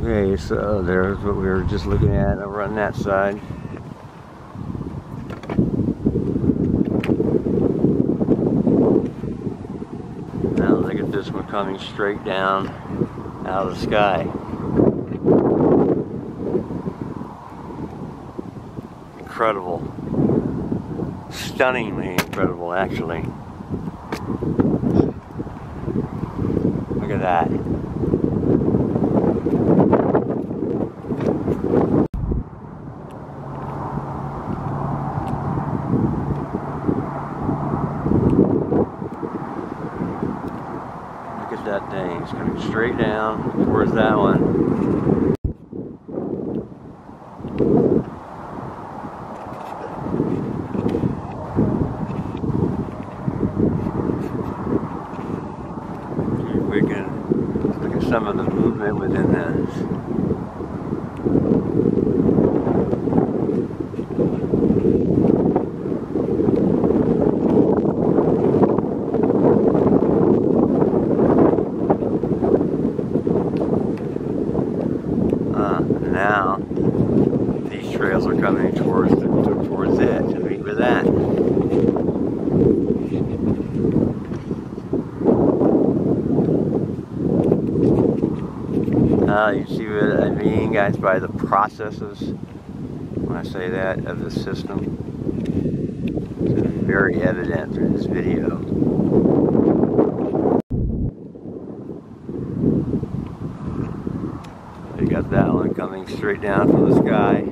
Okay, so there's what we were just looking at over on that side. Now look at this one coming straight down out of the sky. Incredible. Stunningly incredible, actually. Look at that. Look at that thing. It's coming straight down towards that one. We can look at some of the movement within this. Uh, now these trails are coming towards the, towards it to meet with that. Uh, you see what I mean, guys, by the processes when I say that of the system. It's very evident through this video. You got that one coming straight down from the sky.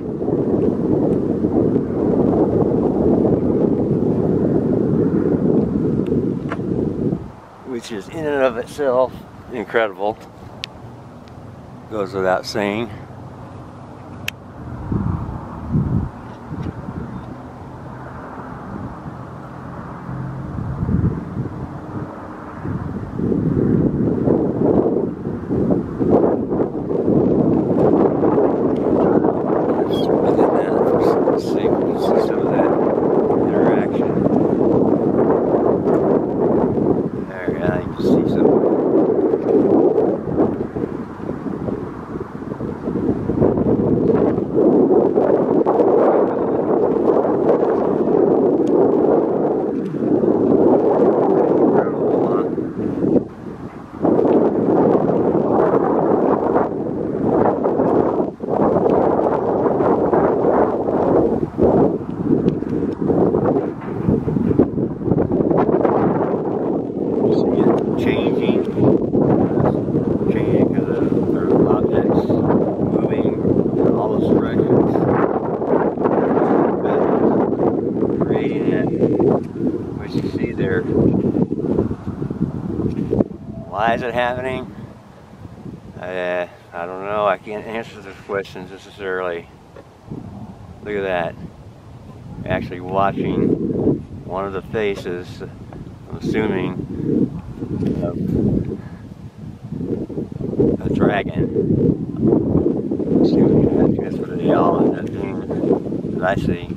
Which is in and of itself incredible. Goes without saying. S- see, see some of that interaction. There, yeah, you can see some. Incredible, huh? See it changing, changing because of there are objects moving in all those directions. But creating it, what you see there. Why is it happening? Uh, I don't know. I can't answer those questions necessarily. Look at that. Actually watching one of the faces, I'm assuming, of a dragon. Assuming that's what they all end up being I see.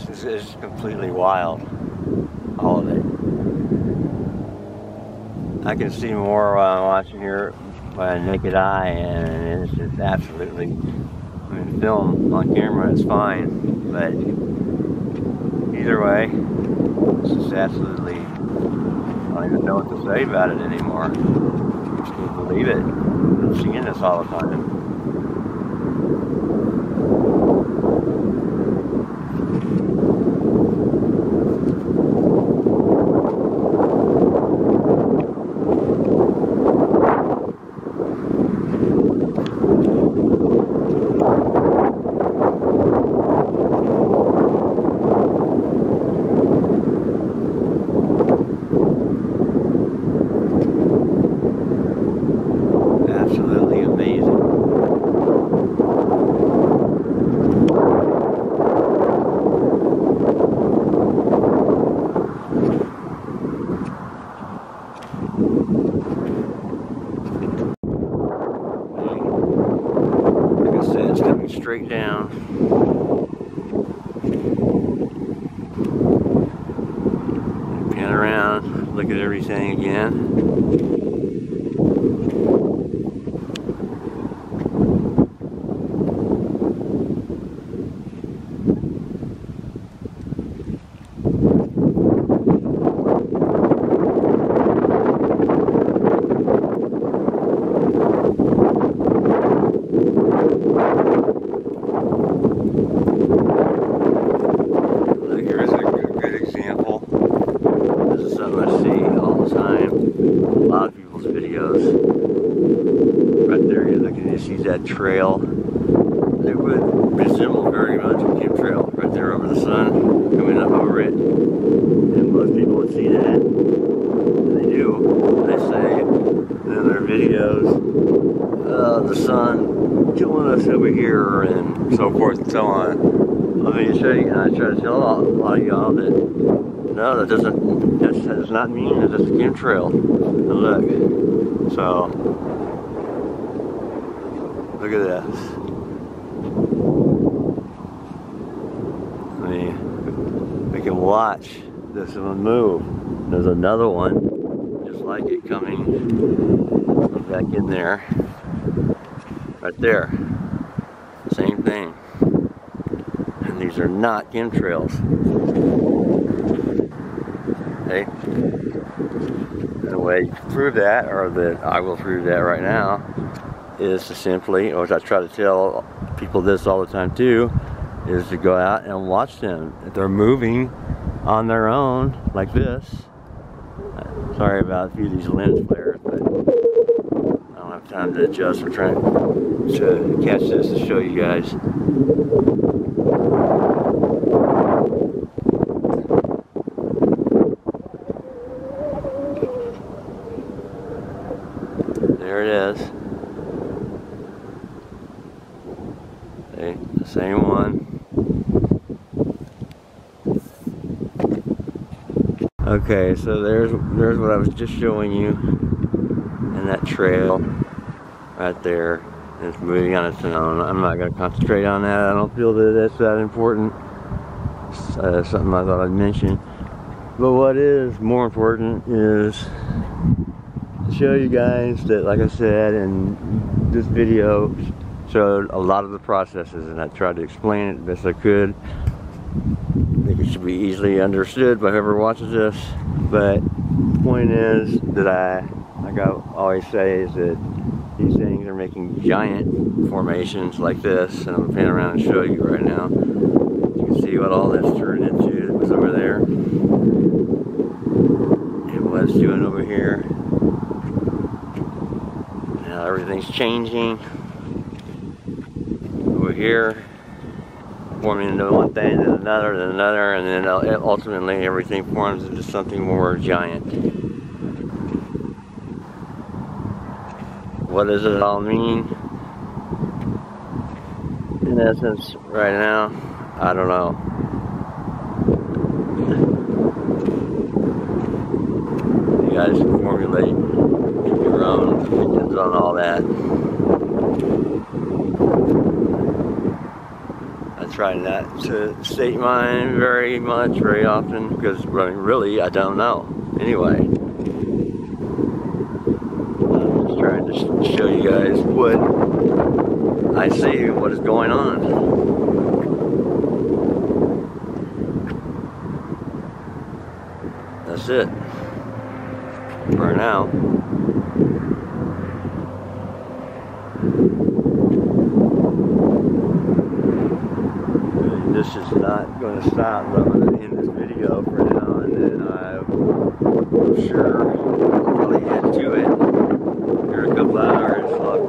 This is, is completely wild. All of it. I can see more while I'm watching here by a naked eye, and it's just absolutely. I mean, film on camera is fine, but either way, this is absolutely. I don't even know what to say about it anymore. I just can't believe it. I'm seeing this all the time. Absolutely amazing. Like I said, it's coming straight down. Pan around. Look at everything again. Look, Here's a good, good example. This is something I see all the time. A lot of people's videos. Right there, you look at you see that trail. It would resemble very much a chemtrail right there over the sun, coming up over it. And most people would see that. And they do. They say in their videos, uh, the sun killing us over here, and so forth and so on. Let me show you, I try to tell a lot, of y'all that no, that doesn't, that does not mean that it's a chemtrail. Look, so, look at this. I mean, we can watch this one move. There's another one, just like it, coming back in there. Right there. Same thing. And these are not chemtrails. Okay? The way you prove that, or that I will prove that right now, is to simply, or as I try to tell people this all the time too, is to go out and watch them. If they're moving on their own, like this, sorry about a few of these lens flares, but I don't have time to adjust. We're trying to catch this to show you guys. There it is. See, the same one. Okay, so there's there's what I was just showing you, and that trail right there is moving on its own. I'm not going to concentrate on that. I don't feel that that's that important. It's, uh, something I thought I'd mention. But what is more important is to show you guys that, like I said, in this video showed a lot of the processes, and I tried to explain it best I could. I think it should be easily understood by whoever watches this. But the point is that I, like I always say, is that these things are making giant formations like this, and I'm gonna pan around and show you right now. You can see what all this turned into. It was over there. It was doing over here. Now everything's changing. Here, forming into one thing, then another, then another, and then uh, ultimately everything forms into something more giant. What does it all mean? In essence, right now, I don't know. You guys formulate your own opinions on all that. I try not to state mine very much, very often, because really, I don't know. Anyway, I'm just trying to show you guys what I see, what is going on. That's it. For now. This is not going to stop, but I'm going to end this video for now, and then I'm sure I'll probably get to it. Here a couple hours, I'll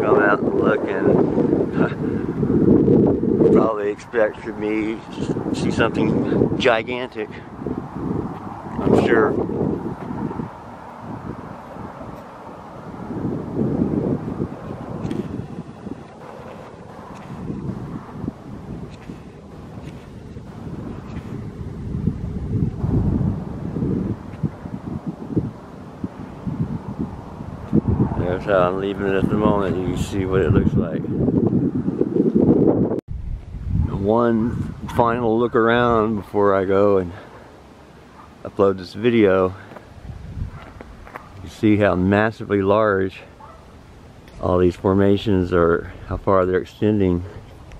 come out and look and probably expect for me to see something gigantic. I'm sure. There's how I'm leaving it at the moment. You can see what it looks like. One final look around before I go and upload this video You see how massively large all these formations are, how far they're extending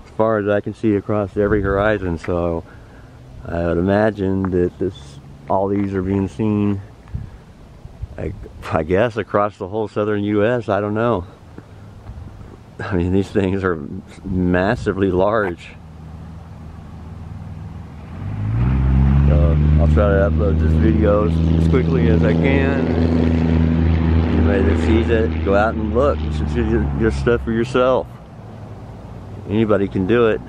as far as I can see across every horizon. So I would imagine that this, all these are being seen, I, guess, across the whole southern U.S. I don't know. I mean, these things are massively large. Uh, I'll try to upload this video as quickly as I can. Anybody that sees it, go out and look. You should see your stuff for yourself. Anybody can do it.